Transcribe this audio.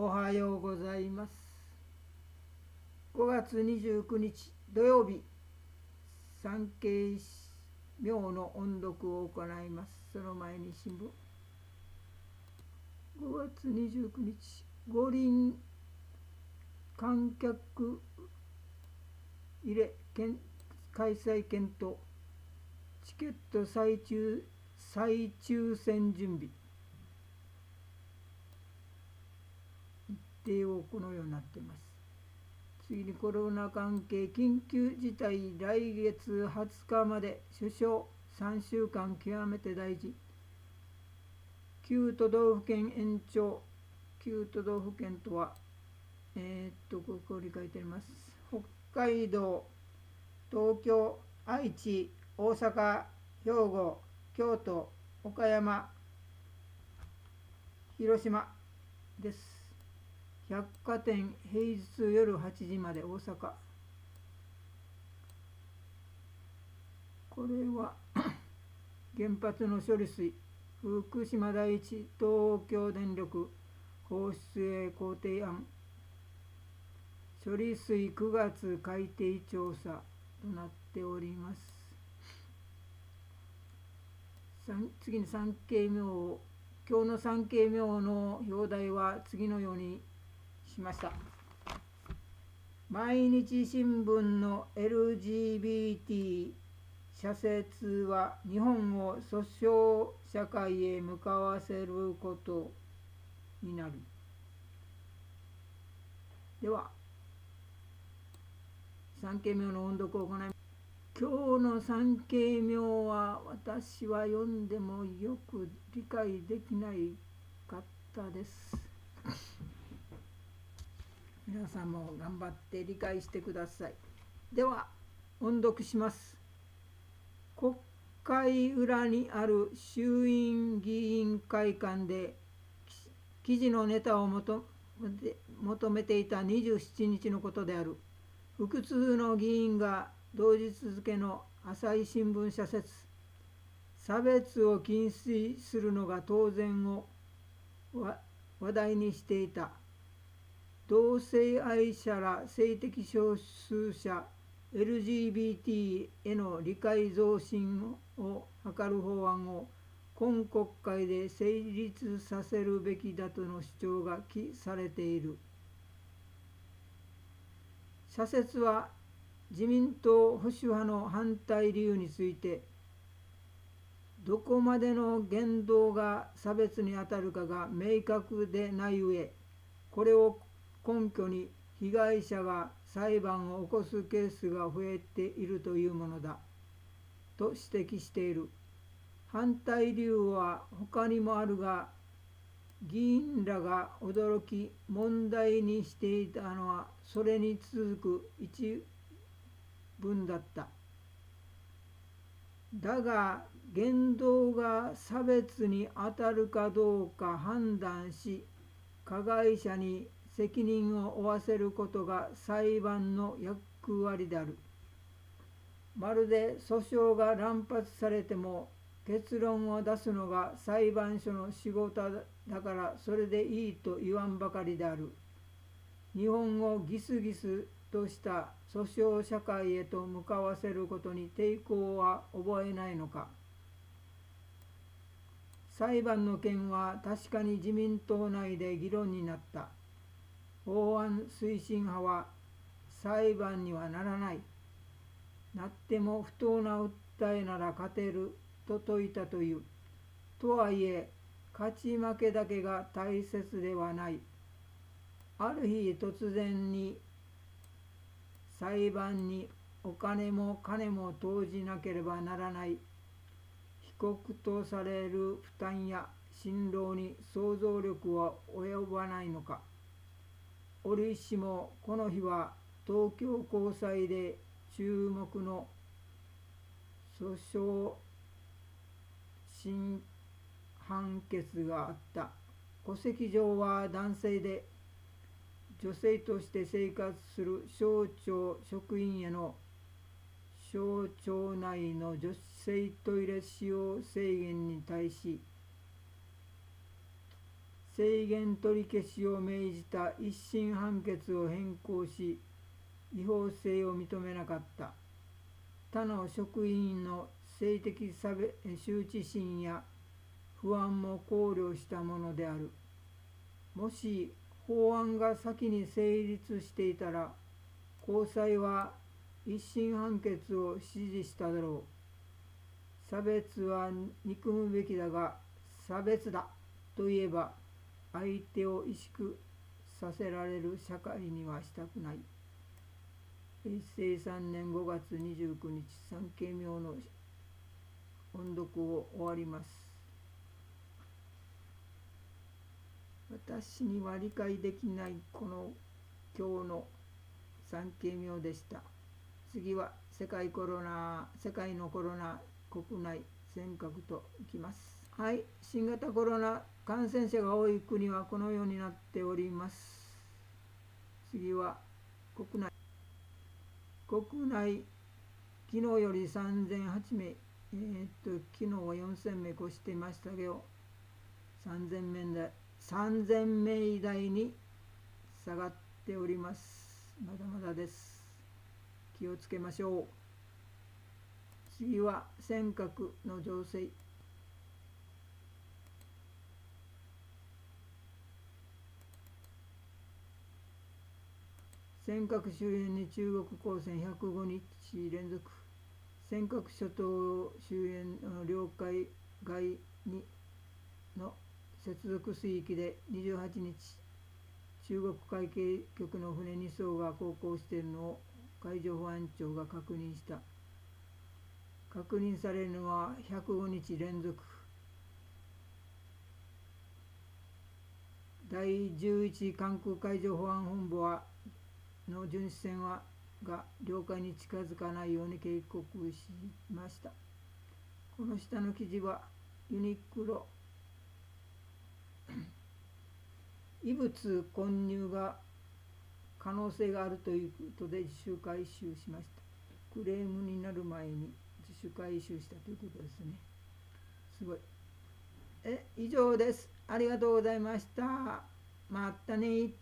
おはようございます。5月29日土曜日産経明の音読を行います。その前に新聞。5月29日五輪観客入れ開催検討。チケット再抽再抽選準備。定をこのようになっています。次にコロナ関係緊急事態来月20日まで首相3週間極めて大事。9都道府県延長。9都道府県とはえー、っとここに書いてあります。北海道東京愛知大阪兵庫京都岡山広島です。百貨店平日夜8時まで大阪。これは原発の処理水福島第一東京電力放出へ工程案。処理水9月海底調査となっております。次に産経明今日の産経明の表題は次のようにしました。毎日新聞の LGBT 社説は日本を訴訟社会へ向かわせることになる。では三景名の音読を行い今日の三景名は私は読んでもよく理解できないかったです。皆さんも頑張って理解してください。では音読します。国会裏にある衆院議員会館で記事のネタを求めていた27日のことである。複数の議員が同日付の朝日新聞社説差別を禁止するのが当然を話題にしていた。同性愛者ら性的少数者 LGBT への理解増進を図る法案を今国会で成立させるべきだとの主張が記されている。社説は自民党保守派の反対理由についてどこまでの言動が差別にあたるかが明確でない上これを根拠に被害者が裁判を起こすケースが増えているというものだ。と指摘している。反対理由は他にもあるが議員らが驚き問題にしていたのはそれに続く一文だった。だが言動が差別に当たるかどうか判断し加害者に責任を負わせることが裁判の役割である。まるで訴訟が乱発されても結論を出すのが裁判所の仕事だからそれでいいと言わんばかりである。日本をギスギスとした訴訟社会へと向かわせることに抵抗は覚えないのか。裁判の件は確かに自民党内で議論になった。法案推進派は裁判にはならない。なっても不当な訴えなら勝てると説いたという。とはいえ、勝ち負けだけが大切ではない。ある日突然に裁判にお金も金も投じなければならない被告とされる負担や辛労に想像力は及ばないのか。折しもこの日は東京高裁で注目の訴訟新判決があった。戸籍上は男性で女性として生活する省庁職員への省庁内の女性トイレ使用制限に対し制限取り消しを命じた一審判決を変更し違法性を認めなかった。他の職員の性的差別羞恥心や不安も考慮したものである。もし法案が先に成立していたら高裁は一審判決を支持しただろう。差別は憎むべきだが差別だと言えば相手を萎縮させられる社会にはしたくない。平成3年5月29日三景明の音読を終わります。私には理解できないこの今日の三景明でした。次は世界コロナ世界のコロナ国内尖閣といきます。はい新型コロナ感染者が多い国はこのようになっております。次は国内。国内昨日より3008名えー、っと昨日は4000名越してましたけど3000名台3000名台に下がっております。まだまだです。気をつけましょう。次は尖閣の情勢。尖閣周辺に中国公船105日連続。尖閣諸島周辺の領海外にの接続水域で28日中国海警局の船2艘が航行しているのを海上保安庁が確認した。確認されるのは105日連続。第11関空海上保安本部はの巡視船はが領海に近づかないように警告しました。この下の記事はユニクロ。異物混入が可能性があるということで自主回収しました。クレームになる前に自主回収したということですね。すごい。え以上です。ありがとうございました。またね